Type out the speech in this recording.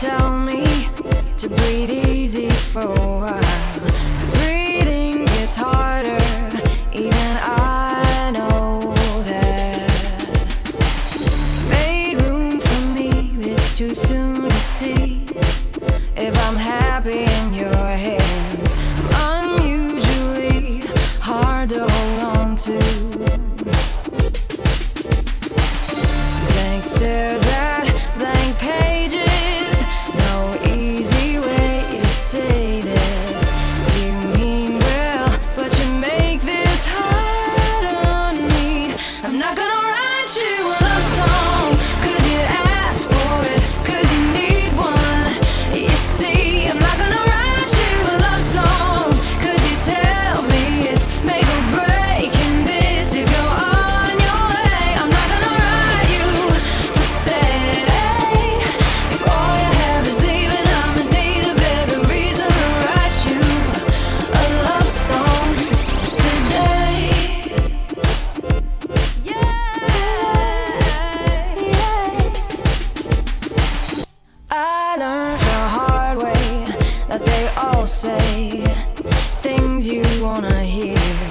tell me to breathe easy for a while. They all say things you wanna hear.